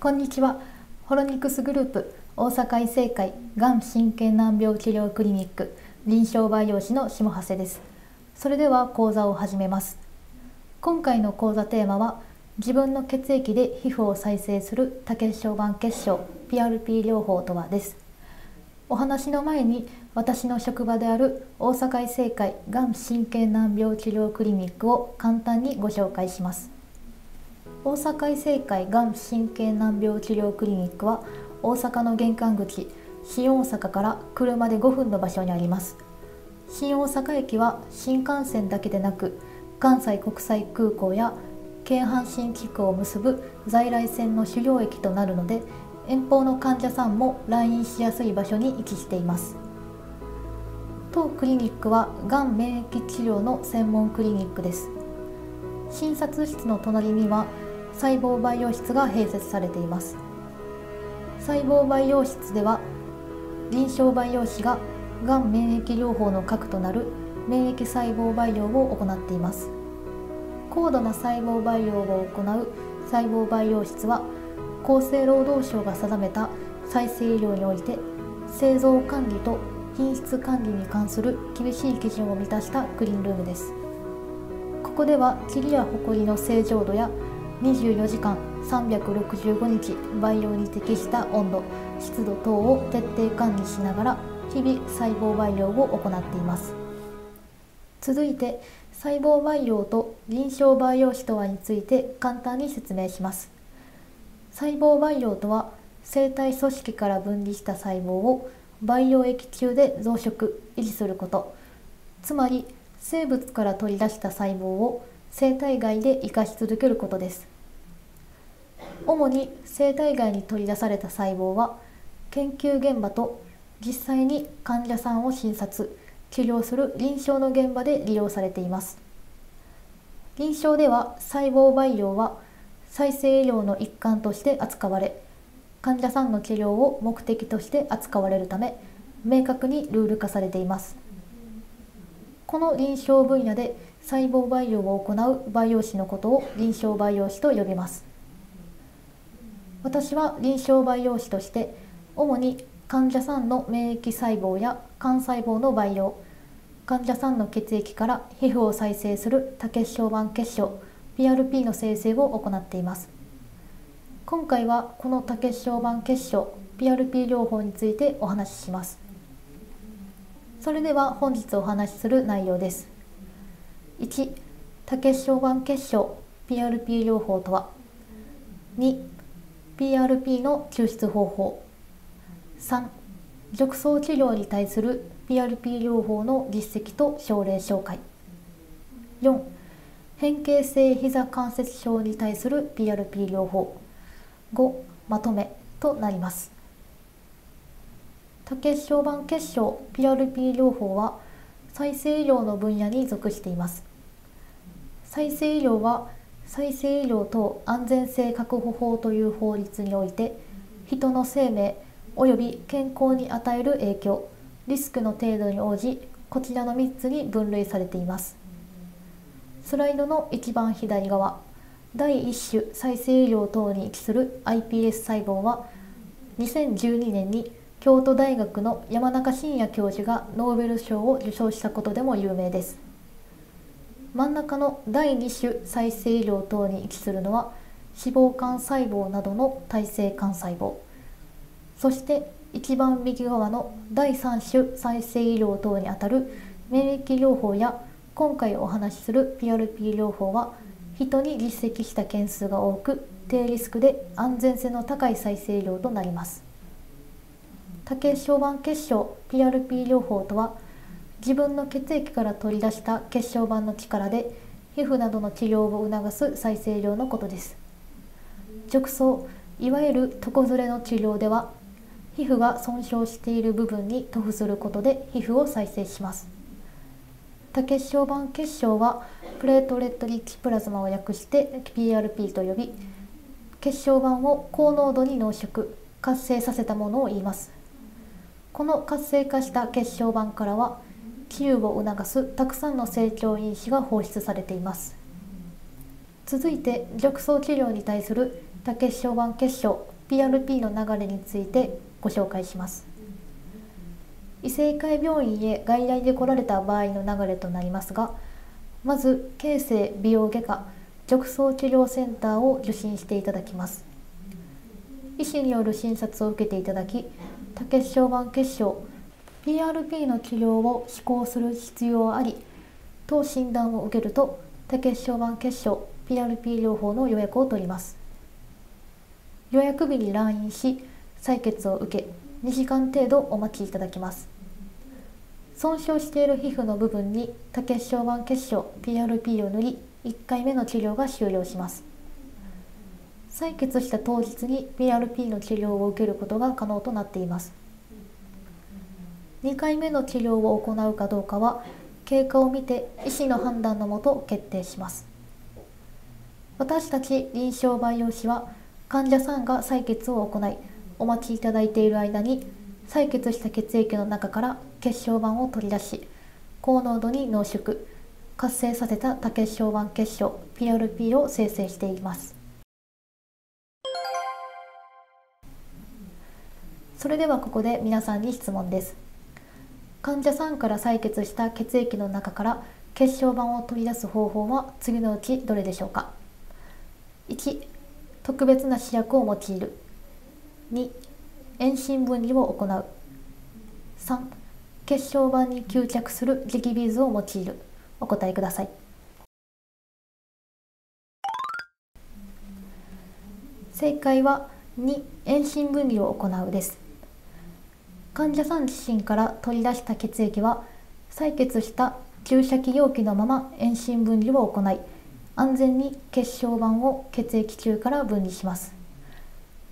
こんにちは。ホロニクスグループ大阪医政会がん神経難病治療クリニック臨床培養士の下長です。それでは講座を始めます。今回の講座テーマは自分の血液で皮膚を再生する多血小板血症 PRP 療法とはです。お話の前に私の職場である大阪医政会がん神経難病治療クリニックを簡単にご紹介します。大阪医政会がん神経難病治療クリニックは大阪の玄関口新大阪から車で5分の場所にあります。新大阪駅は新幹線だけでなく関西国際空港や京阪神地区を結ぶ在来線の主要駅となるので遠方の患者さんも来院しやすい場所に位置しています。当クリニックはがん免疫治療の専門クリニックです。診察室の隣には細胞培養室が併設されています。細胞培養室では臨床培養士ががん免疫療法の核となる免疫細胞培養を行っています。高度な細胞培養を行う細胞培養室は厚生労働省が定めた再生医療において製造管理と品質管理に関する厳しい基準を満たしたクリーンルームです。ここでは塵や埃の正常度や24時間365日培養に適した温度湿度等を徹底管理しながら日々細胞培養を行っています。続いて細胞培養と臨床培養士とはについて簡単に説明します。細胞培養とは生体組織から分離した細胞を培養液中で増殖維持すること。つまり生物から取り出した細胞を生体外で生かし続けることです。主に生体外に取り出された細胞は研究現場と実際に患者さんを診察治療する臨床の現場で利用されています。臨床では細胞培養は再生医療の一環として扱われ患者さんの治療を目的として扱われるため明確にルール化されています。この臨床分野で細胞培養を行う培養士のことを臨床培養士と呼びます。私は臨床培養士として主に患者さんの免疫細胞や幹細胞の培養患者さんの血液から皮膚を再生する多血小板血症 PRP の生成を行っています。今回はこの多血小板血症 PRP 療法についてお話しします。それでは本日お話しする内容です。1多血小板血症 PRP 療法とは。2 PRP の抽出方法。3褥瘡治療に対する PRP 療法の実績と症例紹介。4変形性膝関節症に対する PRP 療法。5まとめとなります。多血小板血症 PRP 療法は再生医療の分野に属しています。再生医療は再生医療等安全性確保法という法律において人の生命及び健康に与える影響リスクの程度に応じこちらの3つに分類されています。スライドの一番左側第1種再生医療等に位置する iPS 細胞は2012年に京都大学の山中伸也教授がノーベル賞を受賞したことでも有名です。真ん中の第2種再生医療等に位置するのは脂肪幹細胞などの耐性幹細胞。そして一番右側の第3種再生医療等にあたる免疫療法や今回お話しする PRP 療法は人に実績した件数が多く低リスクで安全性の高い再生医療となります。多血小板血症 PRP 療法とは自分の血液から取り出した血小板の力で皮膚などの治療を促す再生医療のことです。褥瘡いわゆる床ずれの治療では皮膚が損傷している部分に塗布することで皮膚を再生します。多血小板血症はプレートレットリッチプラズマを訳して PRP と呼び血小板を高濃度に濃縮活性させたものを言います。この活性化した血小板からは治癒を促すたくさんの成長因子が放出されています。続いて褥瘡治療に対する多血小板血症 PRP の流れについてご紹介します。異性会病院へ外来で来られた場合の流れとなりますがまず形成美容外科褥瘡治療センターを受診していただきます。医師による診察を受けていただき多血小板血症 PRP の治療を施行する必要あり当診断を受けると多血小板血症 PRP 療法の予約を取ります。予約日に来院し採血を受け2時間程度お待ちいただきます。損傷している皮膚の部分に多血小板血症 PRP を塗り1回目の治療が終了します。採血した当日に PRP の治療を受けることが可能となっています。2回目の治療を行うかどうかは経過を見て医師の判断のもと決定します。私たち臨床培養士は患者さんが採血を行いお待ちいただいている間に採血した血液の中から血小板を取り出し高濃度に濃縮活性させた多血小板血症 PRP を生成しています。それではここで皆さんに質問です。患者さんから採血した血液の中から血小板を取り出す方法は次のうちどれでしょうか？1特別な試薬を用いる。2遠心分離を行う。3血小板に吸着する磁気ビーズを用いる。お答えください。正解は2遠心分離を行うです。患者さん自身から取り出した血液は採血した注射器容器のまま遠心分離を行い安全に血小板を血液中から分離します。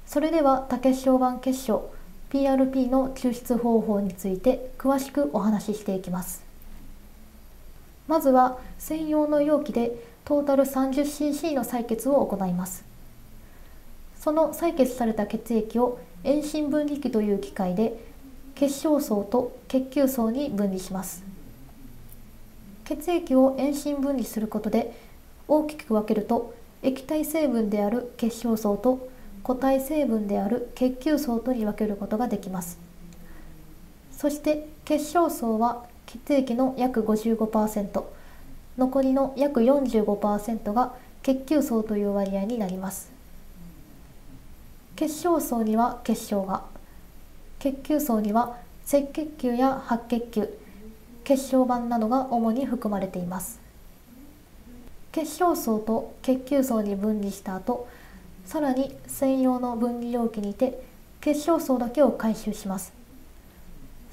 それでは多血小板血症 PRP の抽出方法について詳しくお話ししていきます。まずは専用の容器でトータル 30cc の採血を行います。その採血された血液を遠心分離器という機械で結晶層と血球層に分離します。血液を遠心分離することで大きく分けると液体成分である結晶層と固体成分である血球層とに分けることができます。そして結晶層は血液の約55%残りの約45%が血球層という割合になります。結晶層には結晶が血球層には赤血球や白血球血小板などが主に含まれています。血小層と血球層に分離した後さらに専用の分離容器にて血小層だけを回収します。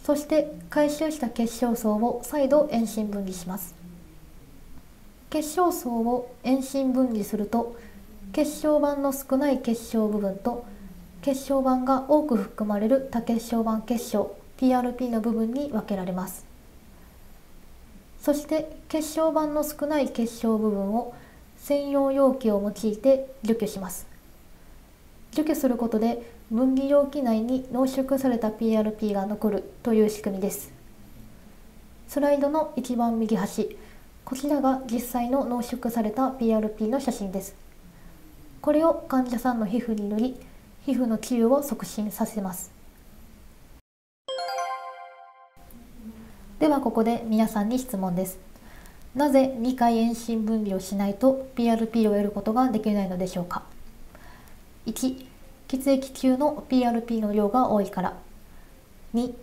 そして回収した結晶層を再度遠心分離します。結晶層を遠心分離すると血小板の少ない結晶部分と血小板が多く含まれる多血小板結晶 PRP の部分に分けられます。そして血小板の少ない結晶部分を専用容器を用いて除去します。除去することで分離容器内に濃縮された PRP が残るという仕組みです。スライドの一番右端こちらが実際の濃縮された PRP の写真です。これを患者さんの皮膚に塗り皮膚の治癒を促進させます。ではここで皆さんに質問です。なぜ2回遠心分離をしないと PRP を得ることができないのでしょうか？1血液中の PRP の量が多いから。2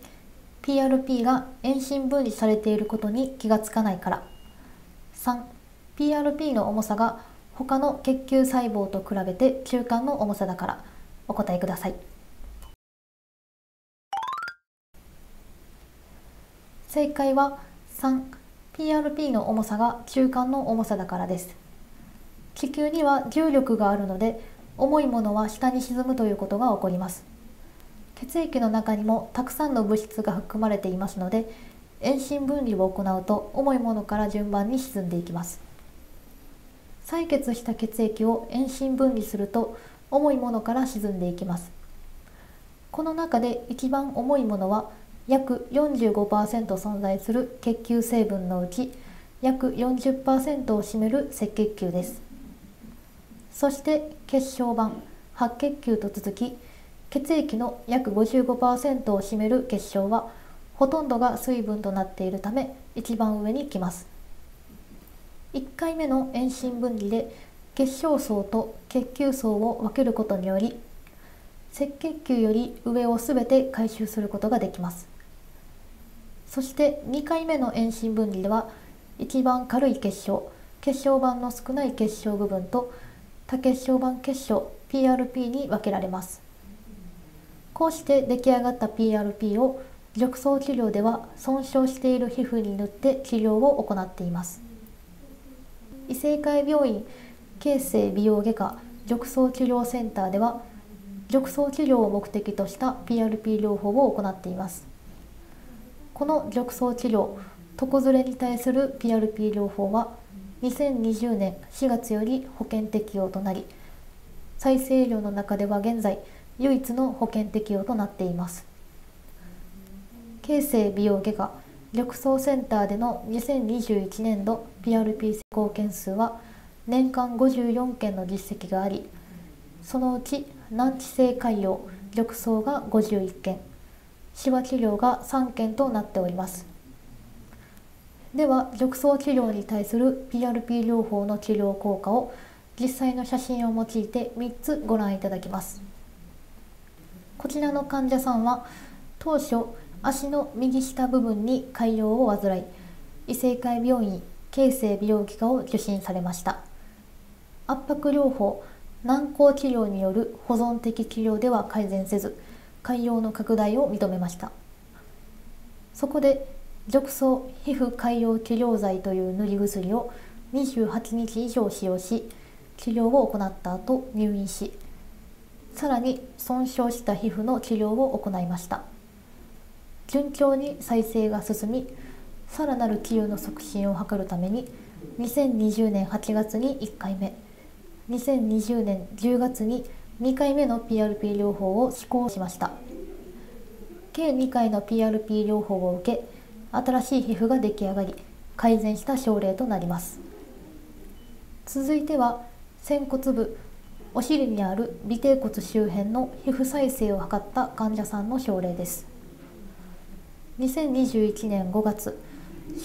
PRP が遠心分離されていることに気がつかないから。3PRP の重さが他の血球細胞と比べて中間の重さだから。お答えください。正解は 3PRP の重さが中間の重さだからです。地球には重力があるので重いものは下に沈むということが起こります。血液の中にもたくさんの物質が含まれていますので遠心分離を行うと重いものから順番に沈んでいきます。採血した血液を遠心分離すると重いものから沈んでいきます。この中で一番重いものは約45%存在する血球成分のうち約40%を占める赤血球です。そして血小板白血球と続き血液の約55%を占める結晶はほとんどが水分となっているため一番上に来ます。1回目の遠心分離で結晶層と血球層を分けることにより赤血球より上を全て回収することができます。そして2回目の遠心分離では一番軽い結晶結晶板の少ない結晶部分と多結晶板結晶 PRP に分けられます。こうして出来上がった PRP を褥瘡治療では損傷している皮膚に塗って治療を行っています。異性会病院形成美容外科褥瘡治療センターでは褥瘡治療を目的とした PRP 療法を行っています。この褥瘡治療床ずれに対する PRP 療法は2020年4月より保険適用となり再生医療の中では現在唯一の保険適用となっています。形成美容外科緑藻センターでの2021年度 PRP 施行件数は年間54件の実績がありそのうち難治性潰瘍緑藻が51件シワ治療が3件となっております。では褥瘡治療に対する PRP 療法の治療効果を実際の写真を用いて3つご覧いただきます。こちらの患者さんは当初足の右下部分に潰瘍を患い異性会病院形成美容外科を受診されました。圧迫療法軟膏治療による保存的治療では改善せず潰瘍の拡大を認めました。そこで褥瘡皮膚潰瘍治療剤という塗り薬を28日以上使用し治療を行った後入院しさらに損傷した皮膚の治療を行いました。順調に再生が進みさらなる治療の促進を図るために2020年8月に1回目2020年10月に2回目の PRP 療法を施行しました。計2回の PRP 療法を受け新しい皮膚が出来上がり改善した症例となります。続いては仙骨部お尻にある尾てい骨周辺の皮膚再生を図った患者さんの症例です。2021年5月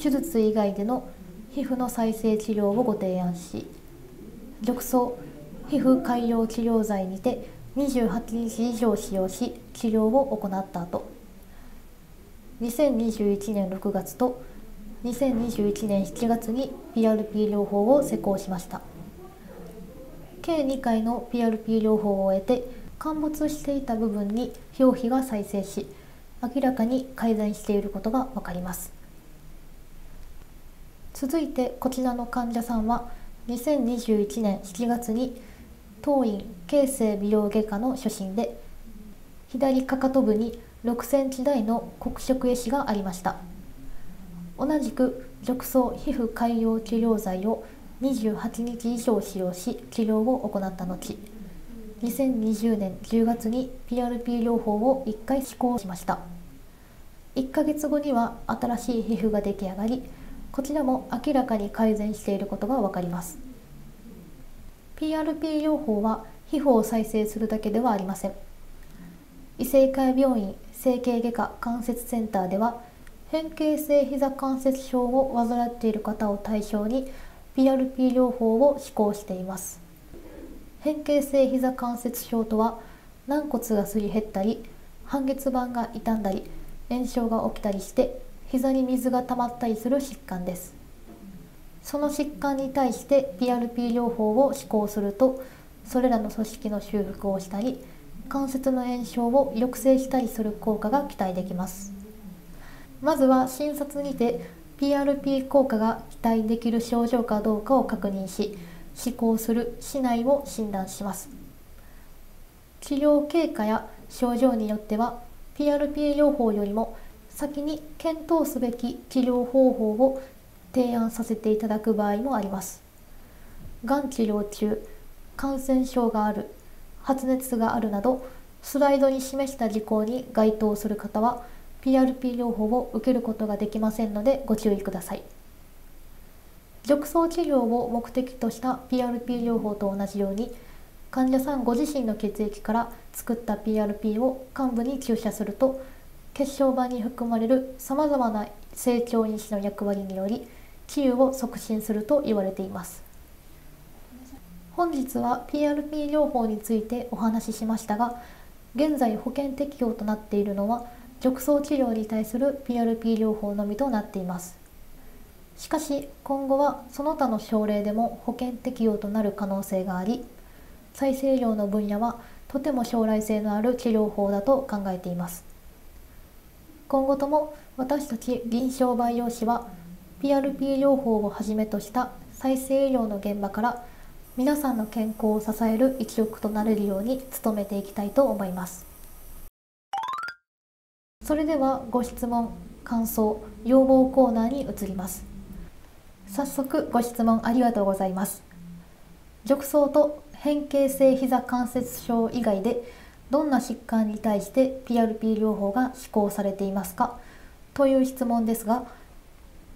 手術以外での皮膚の再生治療をご提案し褥瘡皮膚改良治療剤にて28日以上使用し治療を行った後。2021年6月と2021年7月に PRP 療法を施行しました。計2回の PRP 療法を終えて陥没していた部分に表皮が再生し明らかに改善していることが分かります。続いてこちらの患者さんは2021年7月に当院形成美容外科の初診で左かかと部に6センチ台の黒色壊死がありました。同じく褥瘡皮膚潰瘍治療剤を28日以上使用し治療を行った後2020年10月に PRP 療法を1回施行しました。1ヶ月後には新しい皮膚が出来上がりこちらも明らかに改善していることが分かります。PRP 療法は皮膚を再生するだけではありません。異性会病院整形外科関節センターでは変形性膝関節症を患っている方を対象に PRP 療法を施行しています。変形性膝関節症とは軟骨がすり減ったり半月板が傷んだり炎症が起きたりして膝に水が溜まったりする疾患です。その疾患に対して PRP 療法を施行するとそれらの組織の修復をしたり関節の炎症を抑制したりする効果が期待できます。まずは診察にて PRP 効果が期待できる症状かどうかを確認し施行するしないを診断します。治療経過や症状によっては PRP 療法よりも先に検討すべき治療方法を提案させていただく場合もあります。がん治療中感染症がある発熱があるなどスライドに示した事項に該当する方は PRP 療法を受けることができませんのでご注意ください。褥瘡治療を目的とした PRP 療法と同じように患者さんご自身の血液から作った PRP を患部に注射すると血小板に含まれるさまざまな成長因子の役割により治癒を促進すると言われています。本日は PRP 療法についてお話ししましたが現在保険適用となっているのは褥瘡治療に対する PRP 療法のみとなっています。しかし今後はその他の症例でも保険適用となる可能性があり再生医療の分野はとても将来性のある治療法だと考えています。今後とも私たち臨床培養士は PRP 療法をはじめとした再生医療の現場から皆さんの健康を支える一翼となれるように努めていきたいと思います。それではご質問感想要望コーナーに移ります。早速ご質問ありがとうございます。褥瘡と変形性膝関節症以外でどんな疾患に対して PRP 療法が施行されていますか？という質問ですが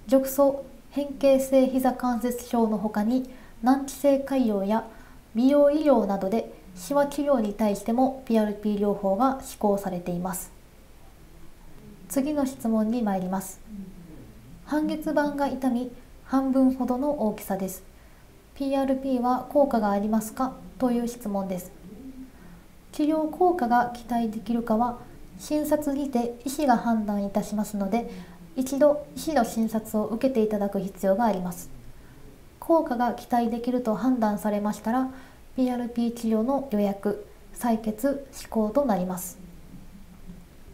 褥瘡変形性膝関節症のほかに難治性潰瘍や美容医療などでシワ治療に対しても PRP 療法が施行されています。次の質問に参ります。半月板が痛み半分ほどの大きさです。PRP は効果がありますか？という質問です。治療効果が期待できるかは診察にて医師が判断いたしますので一度医師の診察を受けていただく必要があります。効果が期待できると判断されましたら PRP 治療の予約採血施行となります。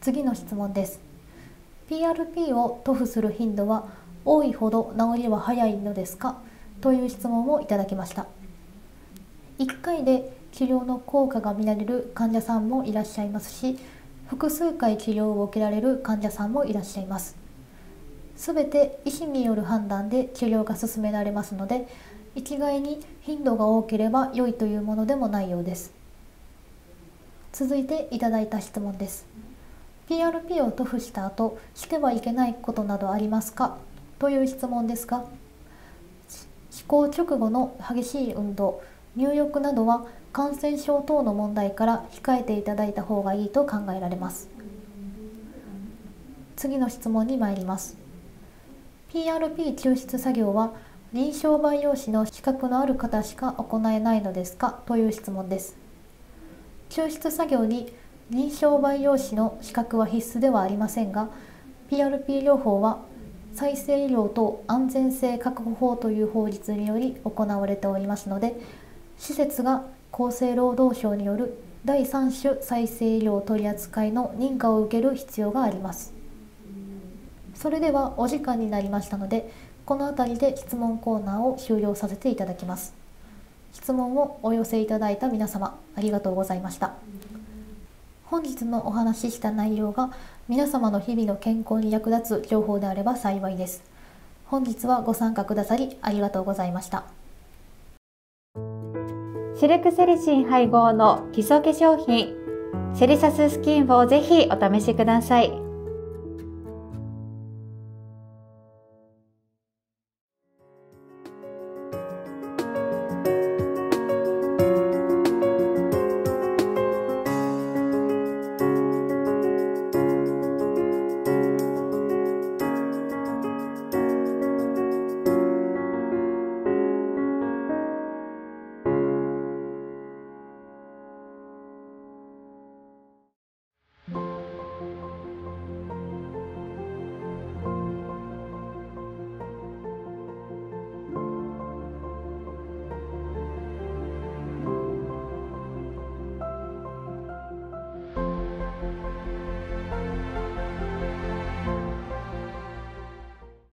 次の質問です。PRP を塗布する頻度は多いほど治りは早いのですか？という質問をいただきました。1回で治療の効果が見られる患者さんもいらっしゃいますし複数回治療を受けられる患者さんもいらっしゃいます。すべて医師による判断で治療が進められますので一概に頻度が多ければ良いというものでもないようです。続いていただいた質問です。PRP を塗布した後してはいけないことなどありますか？という質問ですが施行直後の激しい運動入浴などは感染症等の問題から控えていただいた方がいいと考えられます。次の質問に参ります。PRP 抽出作業は臨床培養士の資格のある方しか行えないのですか？という質問です。抽出作業に臨床培養士の資格は必須ではありませんが PRP 療法は再生医療等安全性確保法という法律により行われておりますので施設が厚生労働省による第3種再生医療取扱いの認可を受ける必要がありますそれではお時間になりましたのでこの辺りで質問コーナーを終了させていただきます質問をお寄せいただいた皆様ありがとうございました本日のお話しした内容が皆様の日々の健康に役立つ情報であれば幸いです。本日はご参加くださりありがとうございました。シルクセリシン配合の基礎化粧品セリサススキンをぜひお試しください。